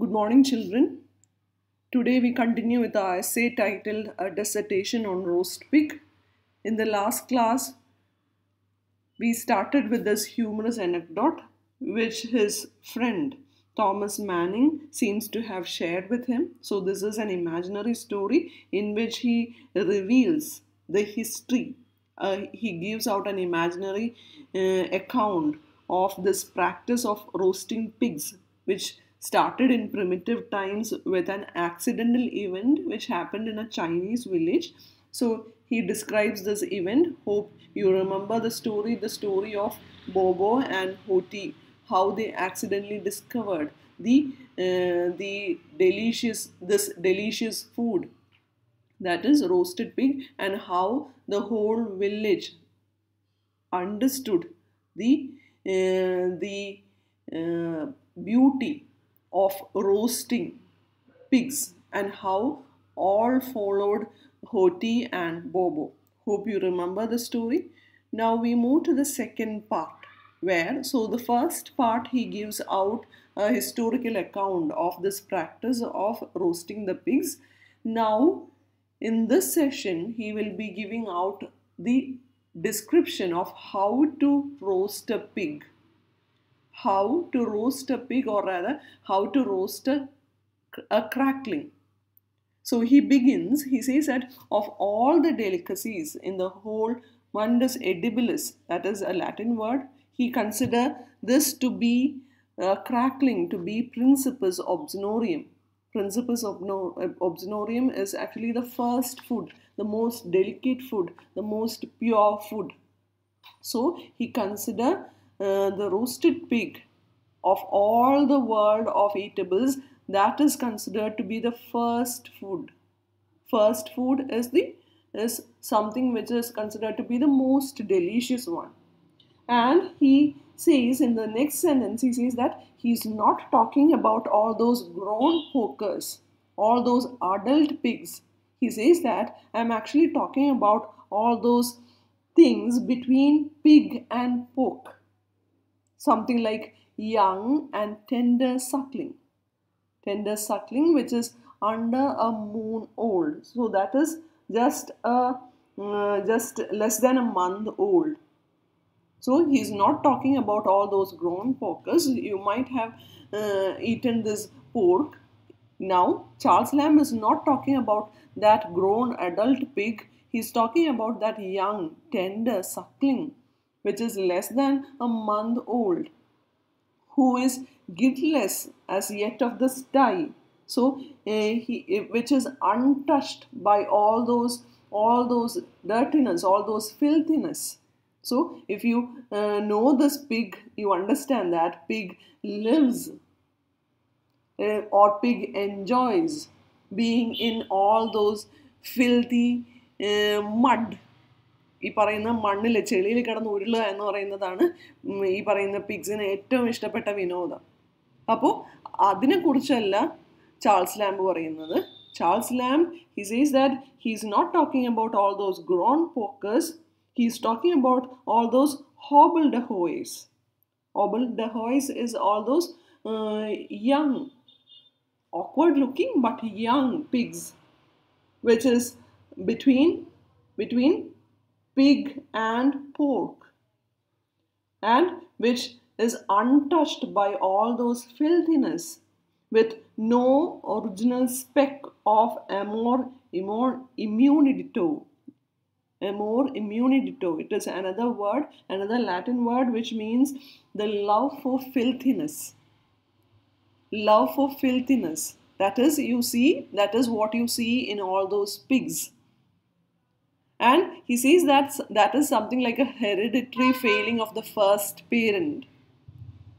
Good morning, children. Today we continue with our essay titled A Dissertation on Roast Pig. In the last class, we started with this humorous anecdote which his friend Thomas Manning seems to have shared with him. So, this is an imaginary story in which he reveals the history. Uh, he gives out an imaginary uh, account of this practice of roasting pigs, which started in primitive times with an accidental event which happened in a Chinese village. So he describes this event. Hope you remember the story, the story of Bobo and Hoti, how they accidentally discovered the uh, the delicious this delicious food that is roasted pig and how the whole village understood the uh, the uh, beauty of roasting pigs and how all followed Hoti and Bobo. Hope you remember the story. Now we move to the second part where, so the first part he gives out a historical account of this practice of roasting the pigs. Now in this session he will be giving out the description of how to roast a pig how to roast a pig or rather how to roast a, a crackling. So he begins, he says that of all the delicacies in the whole mundus edibilis, that is a Latin word, he consider this to be uh, crackling, to be princeps obsoniorum. Princeps obsoniorum is actually the first food, the most delicate food, the most pure food. So he consider uh, the roasted pig of all the world of eatables that is considered to be the first food. First food is the is something which is considered to be the most delicious one. And he says in the next sentence he says that he's not talking about all those grown porkers all those adult pigs. He says that i'm actually talking about all those things between pig and pork something like young and tender suckling. Tender suckling, which is under a moon old. So that is just a uh, just less than a month old. So he's not talking about all those grown porkers. You might have uh, eaten this pork. Now, Charles Lamb is not talking about that grown adult pig. He's talking about that young, tender, suckling which is less than a month old, who is guiltless as yet of the sty, so uh, he, which is untouched by all those all those dirtiness, all those filthiness. So if you uh, know this pig, you understand that pig lives uh, or pig enjoys being in all those filthy mud ഈ പറയുന്ന മണ്ണിൽ ചെളിയിൽ കിടന്ന് ഉരുളുക എന്ന് പറയുന്നതാണ് ഈ പറയുന്ന പിഗ്സിന് ഏറ്റവും ഇഷ്ടപ്പെട്ട വിനോദം. അപ്പോൾ അതിനെക്കുറിച്ചല്ല ചാൾസ് ലാംബ് പറയുന്നത്. Charles Lamb he says that he is not talking about all those grown porkers he is talking about all those hobbledehoys hobbledehoys is all those young awkward looking but young pigs which is between between pig and pork, and which is untouched by all those filthiness, with no original speck of amor, immunito. Amor immunito. It is another word, another Latin word which means the love for filthiness. Love for filthiness. That is, you see, that is what you see in all those pigs and he says that that is something like a hereditary failing of the first parent.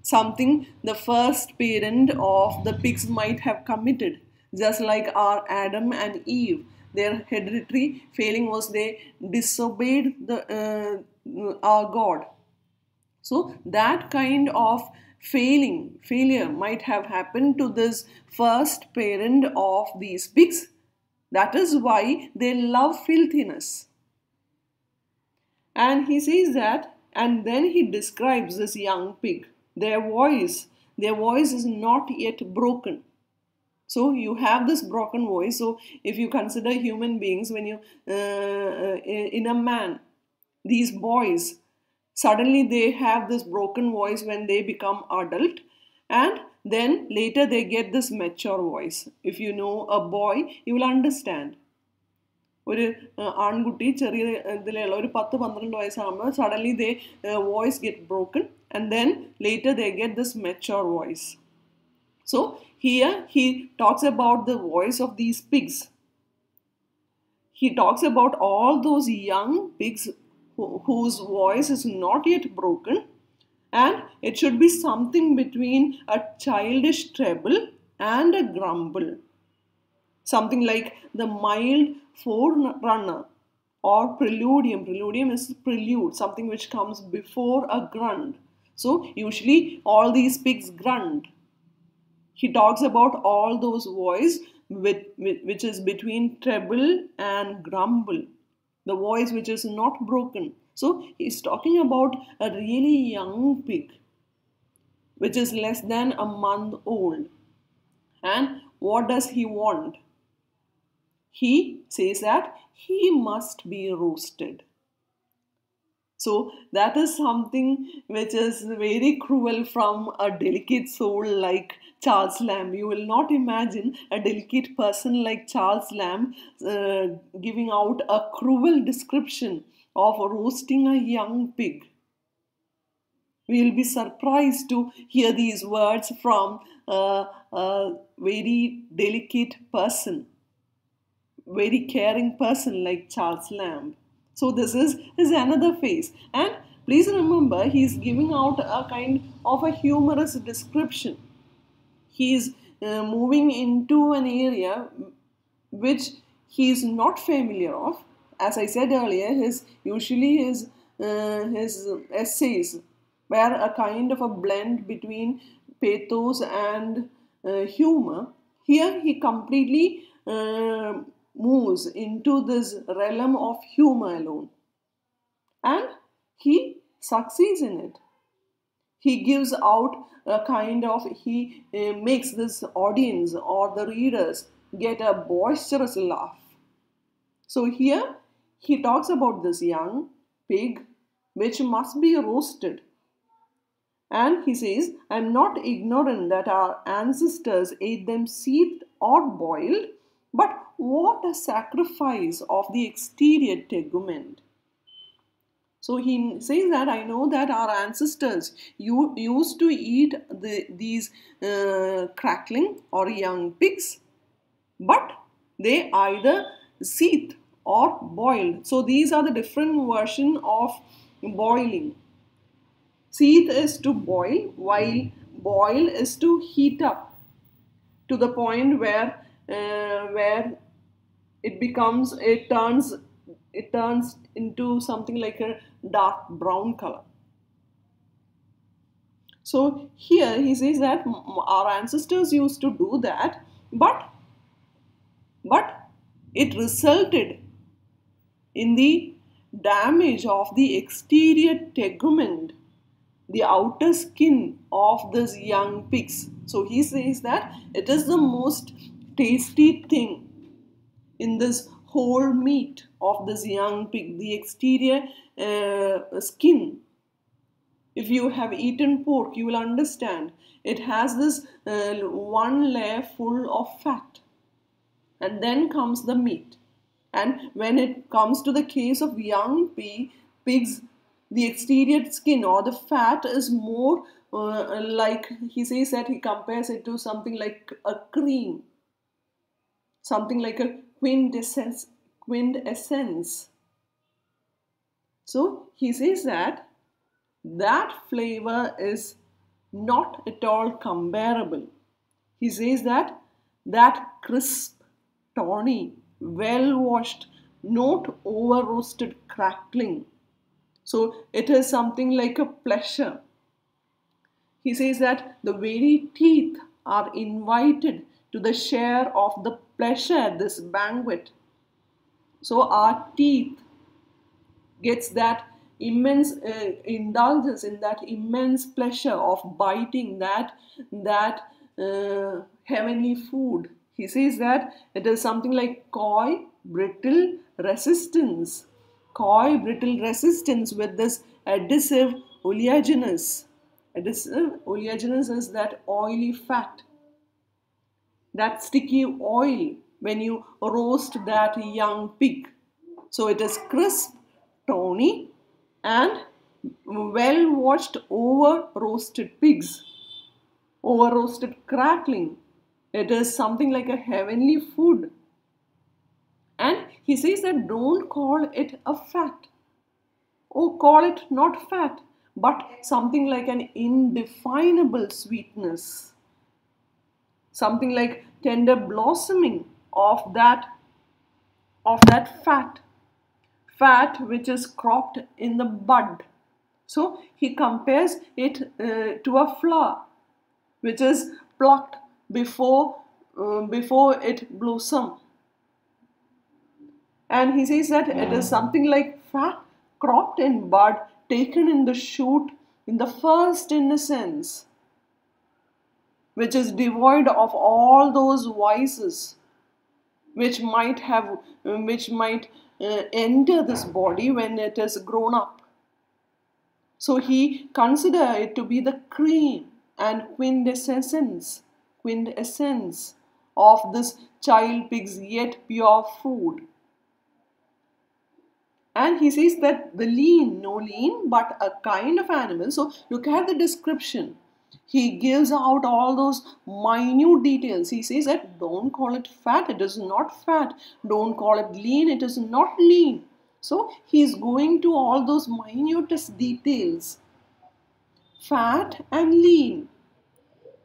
Something the first parent of the pigs might have committed. Just like our adam and eve their hereditary failing was they disobeyed the uh, our god. So that kind of failing failure might have happened to this first parent of these pigs. That is why they love filthiness and he says that, and then he describes this young pig. Their voice, their voice is not yet broken. So you have this broken voice. So if you consider human beings, when you uh, in a man, these boys suddenly they have this broken voice when they become adult, and then later they get this mature voice. If you know a boy, you will understand. ഒരു ആൺകുട്ടി ചെറിയ ഇതിലുള്ള ഒരു പത്ത് പന്ത്രണ്ട് വയസ്സാകുമ്പോൾ suddenly their voice get broken and then later they get this mature voice so here he talks about the voice of these pigs he talks about all those young pigs whose voice is not yet broken and it should be something between a childish treble and a grumble something like the mild forerunner or preludium. Preludium is prelude, something which comes before a grunt. So usually all these pigs grunt. He talks about all those voice with, with, which is between treble and grumble. The voice which is not broken. So he's talking about a really young pig which is less than a month old. And what does he want? He says that he must be roasted. So that is something which is very cruel from a delicate soul like Charles Lamb. You will not imagine a delicate person like Charles Lamb uh, giving out a cruel description of roasting a young pig. We will be surprised to hear these words from a, a very delicate person very caring person like Charles Lamb. So this is, is another phase. And please remember, he's giving out a kind of a humorous description. He's uh, moving into an area which he is not familiar of. As I said earlier, his usually his uh, his essays were a kind of a blend between pathos and uh, humor. Here he completely uh, moves into this realm of humor alone. And he succeeds in it. He gives out a kind of, he uh, makes this audience or the readers get a boisterous laugh. So here he talks about this young pig which must be roasted. And he says, I am not ignorant that our ancestors ate them seethed or boiled, but what a sacrifice of the exterior tegument. So he says that I know that our ancestors used to eat the, these uh, crackling or young pigs, but they either seethed or boiled. So these are the different version of boiling. Seethe is to boil, while boil is to heat up to the point where Uh, where it becomes it turns it turns into something like a dark brown color. So here he says that our ancestors used to do that but but it resulted in the damage of the exterior tegument the outer skin of these young pigs. So he says that it is the most tasty thing in this whole meat of this young pig, the exterior uh, skin. If you have eaten pork, you will understand it has this uh, one layer full of fat, and then comes the meat. And when it comes to the case of young pig, pigs, the exterior skin or the fat is more uh, like he says that he compares it to something like a cream something like a quintessence quintessence. So he says that that flavor is not at all comparable. He says that that crisp tawny well washed not over roasted crackling. So it is something like a pleasure. He says that the very teeth are invited to the share of the pleasure this banquet. So our teeth gets that immense uh, indulgence in that immense pleasure of biting that that uh, heavenly food He says that it is something like coy, brittle resistance. Coy, brittle resistance with this adhesive oleaginous. Adhesive oleaginous is that oily fat, that sticky oil when you roast that young pig. So it is crisp, tawny, and well washed over roasted pigs, over roasted crackling. It is something like a heavenly food. And he says that don't call it a fat. Oh, call it not fat, but something like an indefinable sweetness. Something like tender blossoming of that of that fat fat which is cropped in the bud. So he compares it uh, to a flower which is plucked before uh, before it blossom. And he says that it is something like fat cropped in bud taken in the shoot in the first innocence which is devoid of all those vices which might have which might uh, enter this body when it is grown up. So he consider it to be the cream and quintessence quintessence of this child pig's yet pure food. And he says that the lean no lean but a kind of animal. So look at the description he gives out all those minute details. He says that don't call it fat, it is not fat. Don't call it lean, it is not lean. So he is going to all those minutest details. Fat and lean.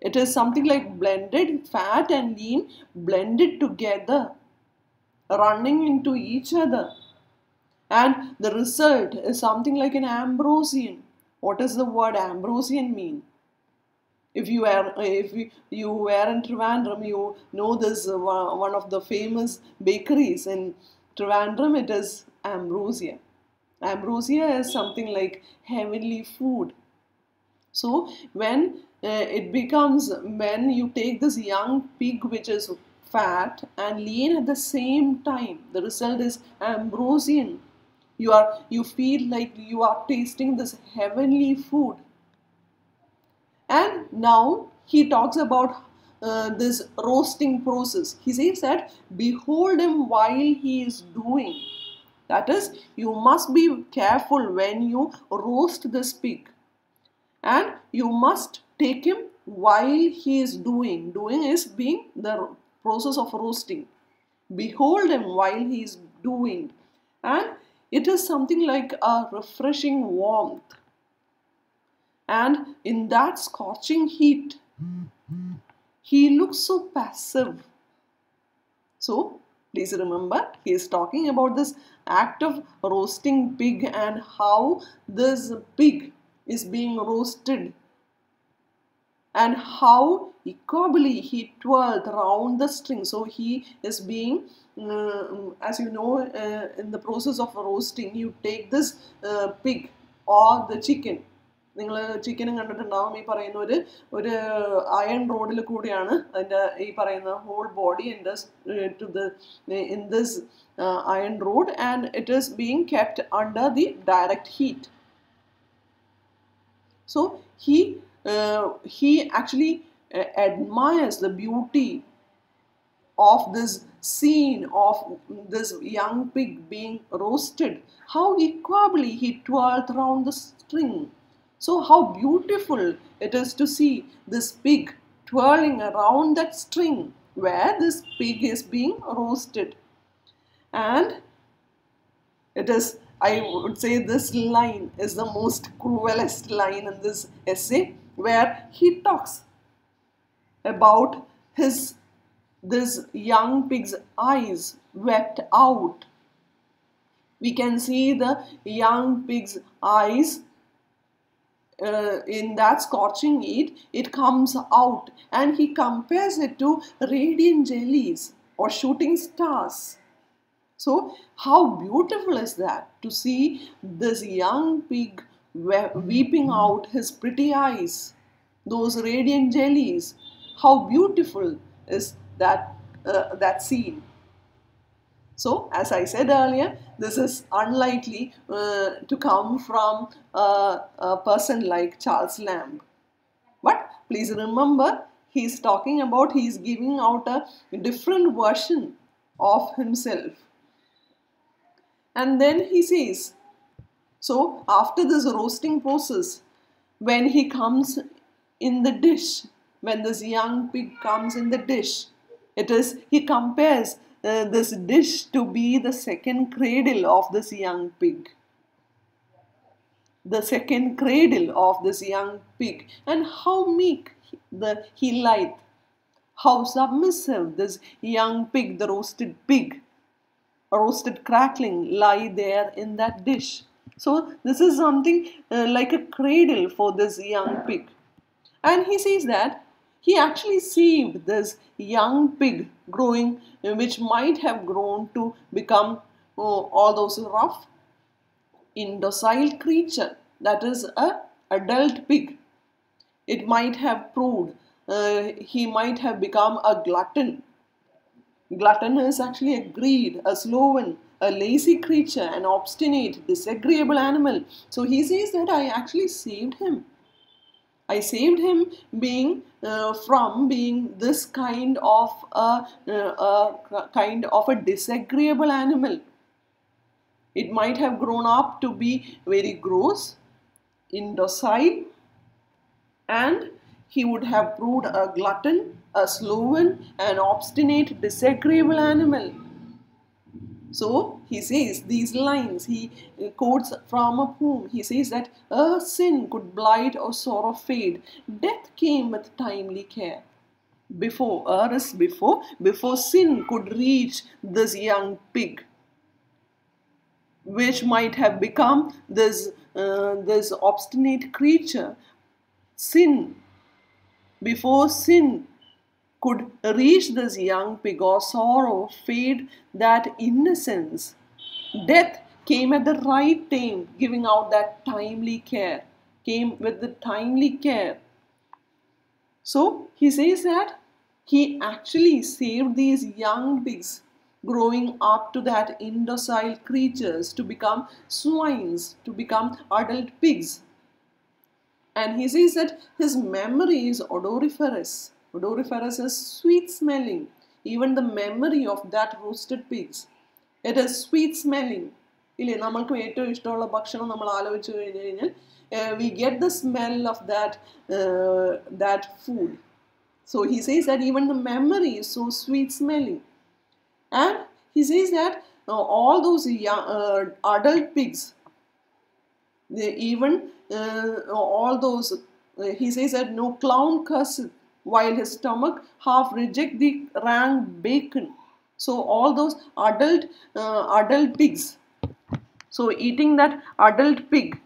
It is something like blended, fat and lean blended together, running into each other. And the result is something like an ambrosian. What does the word ambrosian mean? If you are if you were in Trivandrum, you know this uh, one of the famous bakeries in Trivandrum. It is Ambrosia. Ambrosia is something like heavenly food. So when uh, it becomes when you take this young pig which is fat and lean at the same time, the result is Ambrosian. You are you feel like you are tasting this heavenly food and now he talks about uh, this roasting process. He says that behold him while he is doing. That is, you must be careful when you roast this pig. And you must take him while he is doing. Doing is being the process of roasting. Behold him while he is doing. And it is something like a refreshing warmth and in that scorching heat, he looks so passive. So, please remember, he is talking about this act of roasting pig and how this pig is being roasted and how equably he twirled round the string. So, he is being uh, as you know uh, in the process of roasting you take this uh, pig or the chicken നിങ്ങൾ ചിക്കനും കണ്ടിട്ടുണ്ടാവും. ഈ പറയുന്ന ഒരു ഒരു iron റോഡിൽ കൂടിയാണ് അതിന്റെ ഈ പറയുന്ന whole body in thus to the in this iron rod and it is being kept under the direct heat so he he actually admires the beauty of this scene of this young pig being roasted how equably he twirleth round the string so how beautiful it is to see this pig twirling around that string where this pig is being roasted. And it is, I would say this line is the most cruelest line in this essay where he talks about his this young pig's eyes wept out. We can see the young pig's eyes uh, in that scorching heat, it comes out and he compares it to radiant jellies or shooting stars. So, how beautiful is that to see this young pig weeping out his pretty eyes, those radiant jellies? How beautiful is that uh, that scene. So, as I said earlier, this is unlikely uh, to come from a, a person like Charles Lamb. But please remember, he's talking about, he's giving out a different version of himself. And then he says, so after this roasting process, when he comes in the dish, when this young pig comes in the dish, it is, he compares uh, this dish to be the second cradle of this young pig. The second cradle of this young pig. And how meek the, he lieth. How submissive this young pig, the roasted pig, roasted crackling, lie there in that dish. So this is something uh, like a cradle for this young pig. And he says that he actually saved this young pig growing, which might have grown to become uh, all those rough, indocile creature that is a adult pig. It might have proved uh, he might have become a glutton. Glutton is actually a greed, a sloven, a lazy creature, an obstinate, disagreeable animal. So he says that I actually saved him. I saved him being uh, from being this kind of a, uh, a kind of a disagreeable animal. It might have grown up to be very gross, indocile, and he would have proved a glutton, a sloven, an obstinate, disagreeable animal. So he says these lines, he quotes from a poem. He says that a sin could blight or sorrow fade. Death came with timely care. Before, is before, before sin could reach this young pig, which might have become this, uh, this obstinate creature. Sin, before sin could reach this young pig or sorrow fade that innocence. Death came at the right time, giving out that timely care, came with the timely care. So he says that he actually saved these young pigs growing up to that indocile creatures to become swines, to become adult pigs. And he says that his memory is odoriferous Odoriferous is sweet smelling. Even the memory of that roasted pigs. It is sweet smelling. ഇല്ലേ നമ്മൾക്ക് ഏറ്റവും ഇഷ്ടമുള്ള ഭക്ഷണം നമ്മൾ ആലോചിച്ച് കഴിഞ്ഞ് കഴിഞ്ഞാൽ we get the smell of that that food so he says that even the memory is so sweet smelling and he says that all those young, uh, adult pigs, they even uh, all those, uh, he says that no clown cursed while his stomach half reject the rank bacon. So all those adult, uh, adult pigs. So eating that adult pig,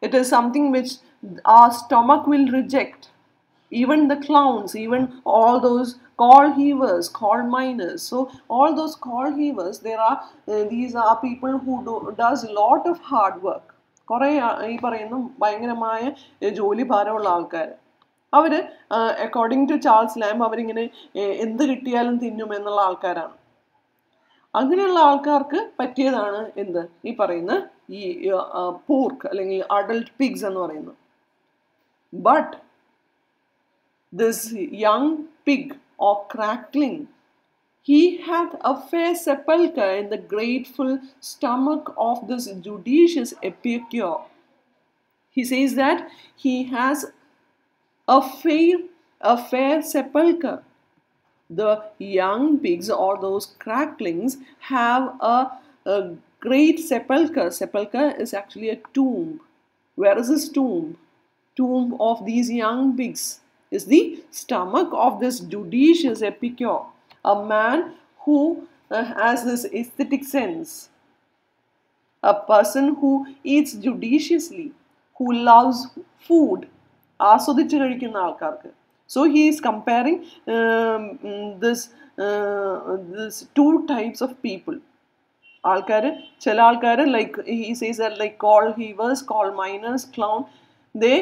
it is something which our stomach will reject. Even the clowns, even all those coal heavers, coal miners. So all those coal heavers, there are uh, these are people who do, does lot of hard work. കുറേ ഈ പറയുന്ന ഭയങ്കരമായ ജോലി ഭാരമുള്ള ആൾക്കാർ അവർ according to Charles Lamb അവരിങ്ങനെ എന്ത് കിട്ടിയാലും തിന്നും എന്നുള്ള ആൾക്കാരാണ്. അങ്ങനെയുള്ള ആൾക്കാർക്ക് പറ്റിയതാണ് എന്ത്? ഈ പറയുന്ന ഈ പോർക്ക് അല്ലെങ്കിൽ അഡൽട്ട് പിഗ്സ് എന്ന് പറയുന്നത്. But this young pig or crackling he hath a fair sepulchre in the grateful stomach of this judicious epicure. He says that he has a fair, a fair sepulchre. The young pigs or those cracklings have a, a great sepulchre. Sepulchre is actually a tomb. Where is this tomb? Tomb of these young pigs is the stomach of this judicious epicure, a man who uh, has this aesthetic sense, a person who eats judiciously, who loves food, ആസ്വദിച്ച് കഴിക്കുന്ന ആൾക്കാർക്ക്. So he is comparing this this two types of people ആൾക്കാർ ചില ആൾക്കാർ like he says like coal heavers coal miners clown they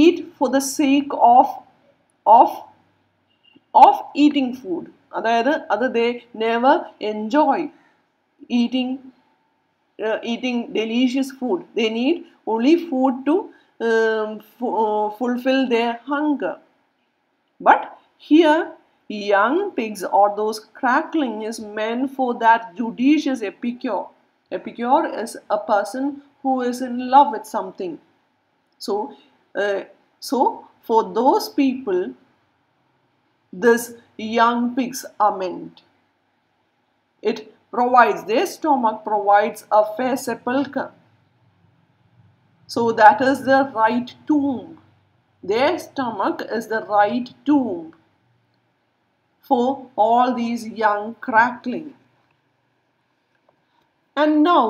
eat for the sake of of of eating food അതായത് അത് they never enjoy eating eating delicious food they need only food to um, uh, fulfill their hunger. But here young pigs or those crackling is meant for that judicious epicure. Epicure is a person who is in love with something. So uh, so for those people this young pigs are meant. It provides their stomach provides a fair sepulchre so that is the right tomb their stomach is the right tomb for all these young crackling and now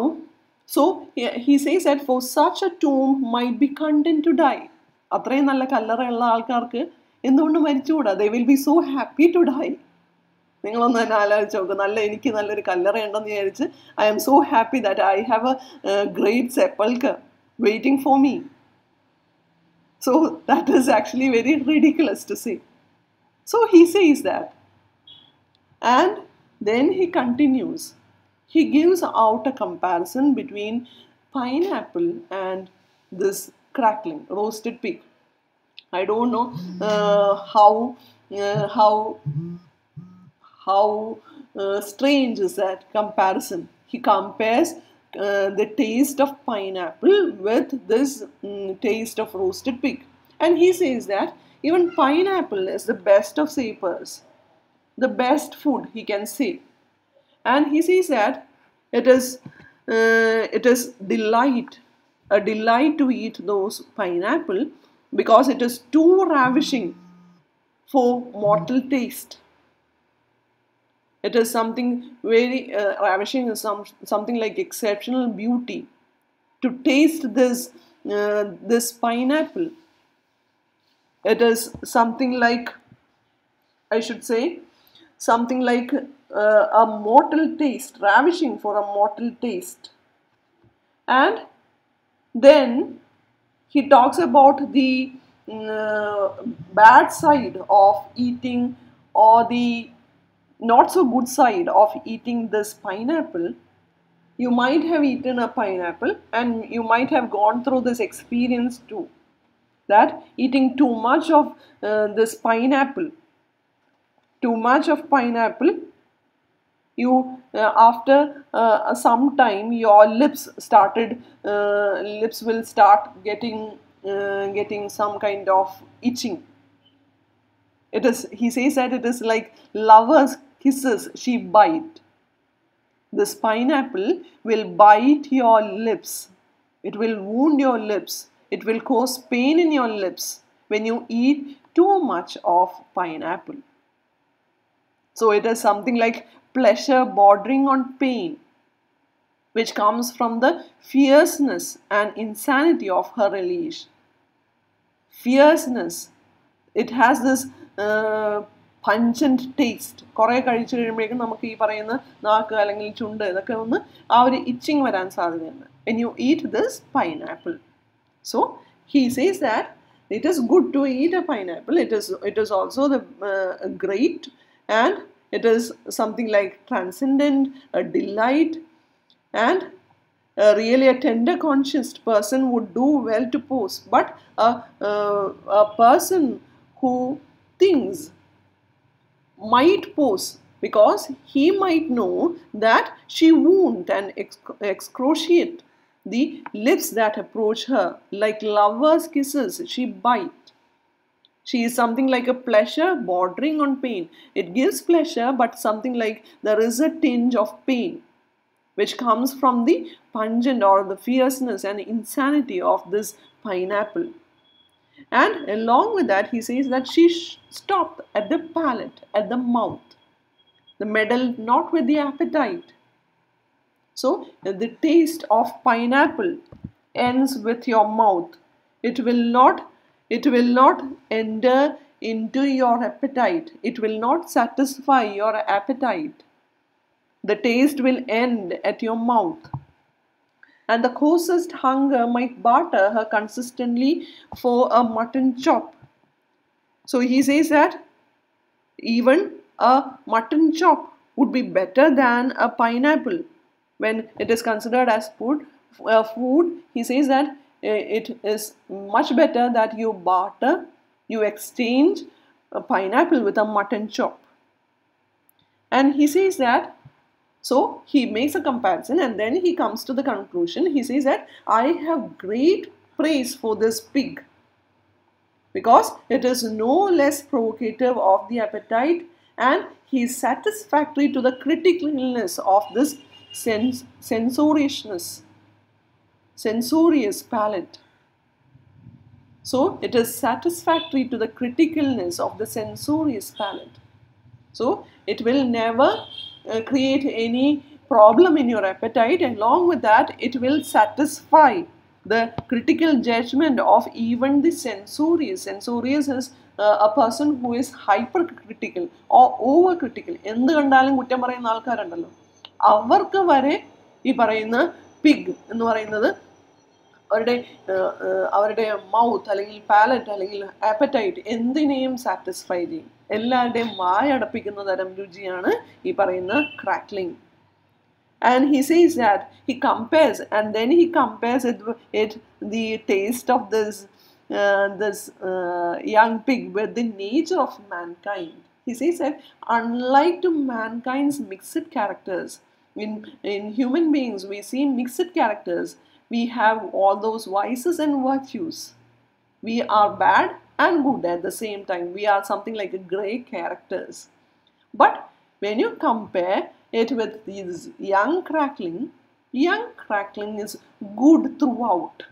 so he says that for such a tomb might be condemned to die അത്രയും നല്ല കല്ലറയുള്ള ആൾക്കാർക്ക് എന്തുകൊണ്ട് മരിച്ചുകൂടാ they will be so happy to die നിങ്ങളൊന്ന് തന്നെ ആലോചിച്ച് നോക്കുക നല്ല എനിക്ക് നല്ലൊരു കല്ലറ വിചാരിച്ച് I am so happy that I have a great sepulchre waiting for me. So that is actually very ridiculous to say. So he says that. And then he continues. He gives out a comparison between pineapple and this crackling, roasted pig. I don't know uh, how, uh, how, how uh, strange is that comparison. He compares uh, the taste of pineapple with this mm, taste of roasted pig, and he says that even pineapple is the best of sapors, the best food he can say, and he says that it is uh, it is delight a delight to eat those pineapple because it is too ravishing for mortal taste it is something very uh, ravishing is some something like exceptional beauty to taste this uh, this pineapple. It is something like i should say something like uh, a mortal taste ravishing for a mortal taste. And then he talks about the uh, bad side of eating or the not so good side of eating this pineapple. You might have eaten a pineapple and you might have gone through this experience too that eating too much of uh, this pineapple too much of pineapple you uh, after uh, some time your lips started uh, lips will start getting uh, getting some kind of itching. It is he says that it is like lovers kisses she bite. This pineapple will bite your lips. It will wound your lips. It will cause pain in your lips when you eat too much of pineapple. So it is something like pleasure bordering on pain which comes from the fierceness and insanity of her relish fierceness. It has this uh, pungent taste കുറേ കഴിച്ചു കഴിയുമ്പോഴേക്കും നമുക്ക് ഈ പറയുന്ന നാക്ക് അല്ലെങ്കിൽ ചുണ്ട് ഇതൊക്കെ ഒന്ന് ആ ഒരു ഇച്ചിങ് വരാൻ സാധ്യതയുണ്ട് when you eat this pineapple so he says that it is good to eat a pineapple it is it is also the uh, great and it is something like transcendent a delight and uh, really a tender conscious person would do well to pose but a, uh, a person who thinks might pose because he might know that she wound and exc- excruciate the lips that approach her like lovers' kisses she bite. She is something like a pleasure bordering on pain. It gives pleasure but something like there is a tinge of pain which comes from the pungent or the fierceness and insanity of this pineapple and along with that he says that she stopped at the palate at the mouth the meddled not with the appetite so the taste of pineapple ends with your mouth. It will not it will not enter into your appetite. It will not satisfy your appetite. The taste will end at your mouth. And the coarsest hunger might barter her consistently for a mutton chop. So he says that even a mutton chop would be better than a pineapple when it is considered as food. Uh, food, he says that uh, it is much better that you barter, you exchange a pineapple with a mutton chop. And he says that, so he makes a comparison and then he comes to the conclusion. He says that I have great praise for this pig because it is no less provocative of the appetite and he is satisfactory to the criticalness of this sens sensoriousness, censorious palate. So it is satisfactory to the criticalness of the censorious palate. So it will never create any problem in your appetite and along with that it will satisfy the critical judgment of even the censorious. Censorious is uh, a person who is hypercritical or overcritical. എന്ത് കണ്ടാലും കുറ്റം പറയുന്ന ആൾക്കാരുണ്ടല്ലോ അവർക്ക് വരെ ഈ പറയുന്ന pig എന്ന് പറയുന്നത് അവരുടെ അവരുടെ മൗത്ത് അല്ലെങ്കിൽ പാലറ്റ് അല്ലെങ്കിൽ ആപ്പറ്റൈറ്റ് എന്തിനേയും സാറ്റിസ്ഫൈ ചെയ്യും. എല്ലാവരുടെയും വായടപ്പിക്കുന്ന തരം രുചിയാണ് ഈ പറയുന്ന crackling and he says that he compares and then he compares it it the taste of this this young pig with the nature of mankind he says unlike to mankind's mixed characters in in human beings we see mixed characters we have all those vices and virtues we are bad and good at the same time we are something like a gray characters but when you compare it with these young crackling, young crackling is good throughout,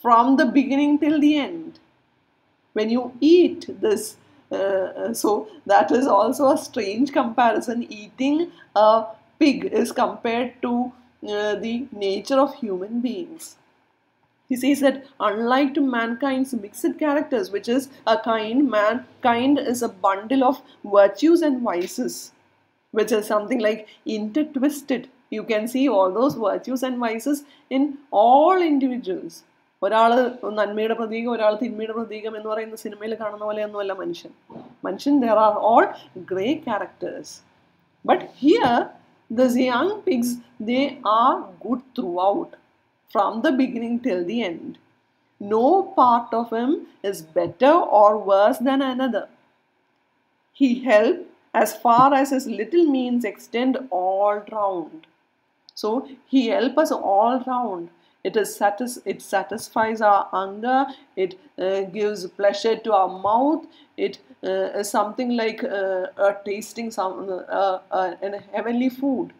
from the beginning till the end. When you eat this, uh, so that is also a strange comparison. Eating a pig is compared to uh, the nature of human beings. He says that unlike to mankind's mixed characters, which is a kind, mankind is a bundle of virtues and vices which is something like intertwisted. You can see all those virtues and vices in all individuals. ഒരാൾ നന്മയുടെ പ്രതീകം ഒരാൾ തിന്മയുടെ പ്രതീകം എന്ന് പറയുന്ന സിനിമയിൽ കാണുന്ന പോലെയൊന്നുമല്ല മനുഷ്യൻ മനുഷ്യൻ there are all grey characters but here The young pigs, they are good throughout, from the beginning till the end. No part of him is better or worse than another. He help as far as his little means extend all round. So he helps us all round. It is satis it satisfies our hunger. It uh, gives pleasure to our mouth. It something like uh, uh, tasting some uh, uh, a heavenly food.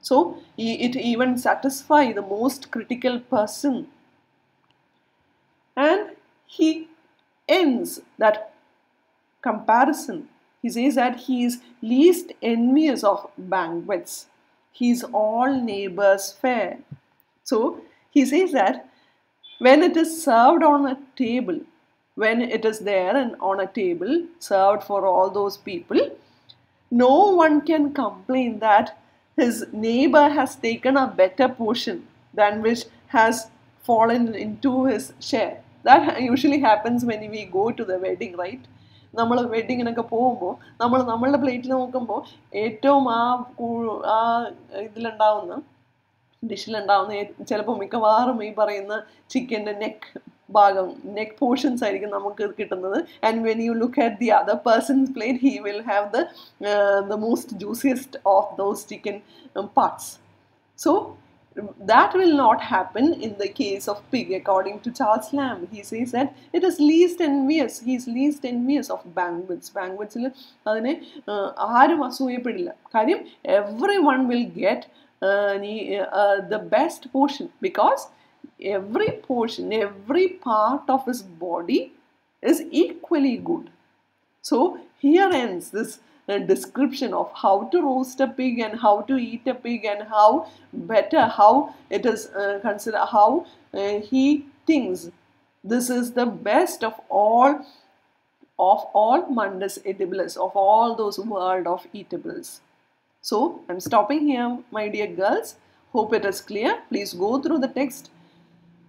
So it even satisfies the most critical person. And he ends that comparison he says that he is least envious of banquets. He is all neighbors fair. So he says that when it is served on a table, when it is there and on a table served for all those people, no one can complain that his neighbor has taken a better portion than which has fallen into his share. That usually happens when we go to the wedding, right? നമ്മൾ വെഡിങ്ങിനൊക്കെ പോകുമ്പോൾ നമ്മൾ നമ്മളുടെ പ്ലേറ്റിൽ നോക്കുമ്പോൾ ഏറ്റവും ആ ആ ഇതിലുണ്ടാവുന്ന ഡിഷിലുണ്ടാവുന്ന ചിലപ്പോൾ മിക്കവാറും ഈ പറയുന്ന ചിക്കന്റെ നെക്ക് ഭാഗം നെക്ക് പോർഷൻസ് ആയിരിക്കും നമുക്ക് കിട്ടുന്നത് and when you look at the other person's plate he will have the the most juiciest of those chicken parts so that will not happen in the case of pig according to charles lamb he says that it is least envious he is least envious of banquets banquets അതിനെ ആരും അസൂയപ്പെടില്ല കാര്യം everyone will get the best portion because every portion every part of his body is equally good. So here ends this a description of how to roast a pig and how to eat a pig and how better how it is uh, how uh, he thinks this is the best of all of all mundus edibilis of all those world of eatables. So i'm stopping here my dear girls. Hope it is clear. Please go through the text